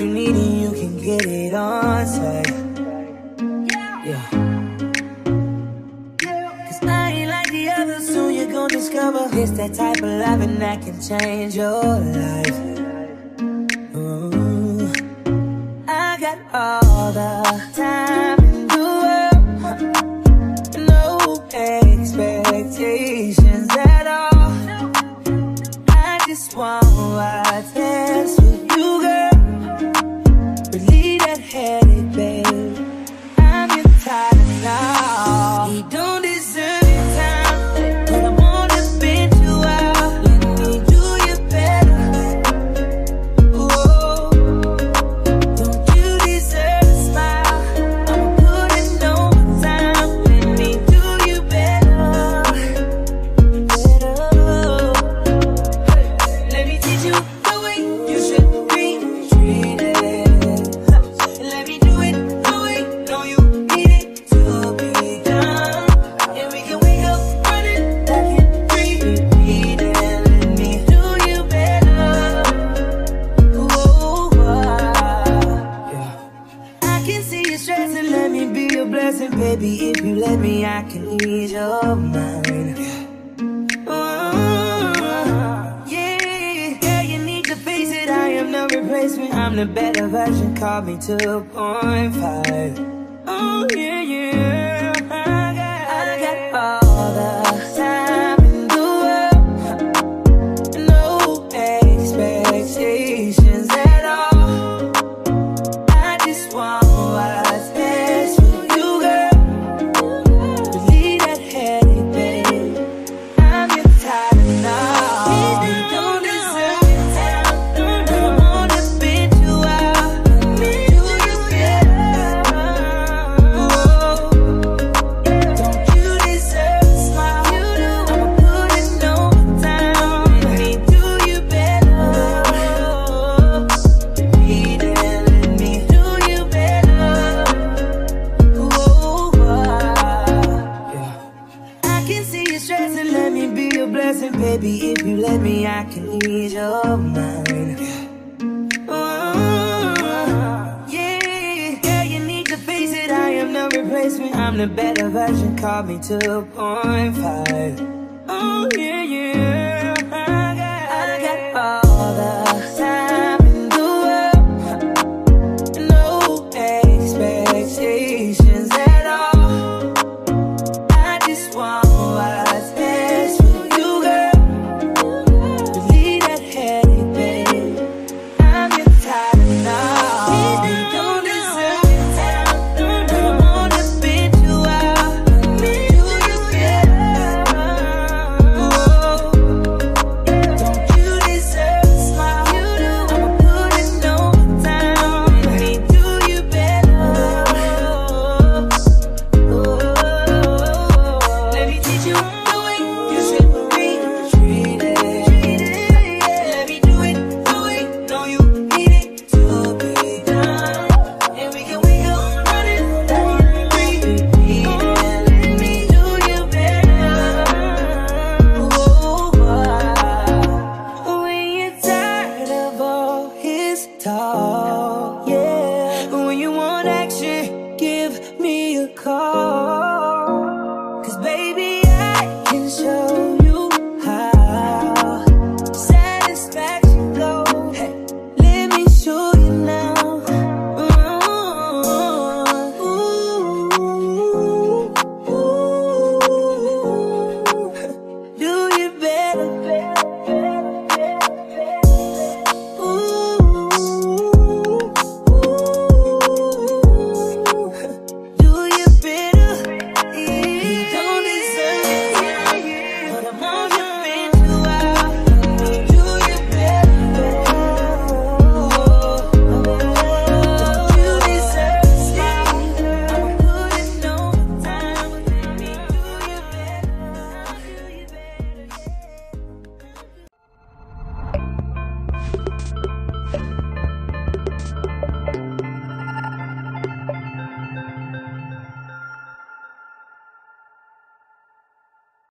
You need and you can get it on site. Yeah. Cause I ain't like the others, soon you're gonna discover it's that type of loving that can change your life. Ooh. I got all the time in the world, no expectations blessing, baby. If you let me, I can ease your mind. Yeah, yeah, you need to face it. I am replacement. I'm the better version. Call me 2.5. Oh, yeah, yeah. Ease your mind. Yeah, yeah, you need to face it. I am no replacement. I'm the better version. Call me 2.5. Oh, yeah, yeah.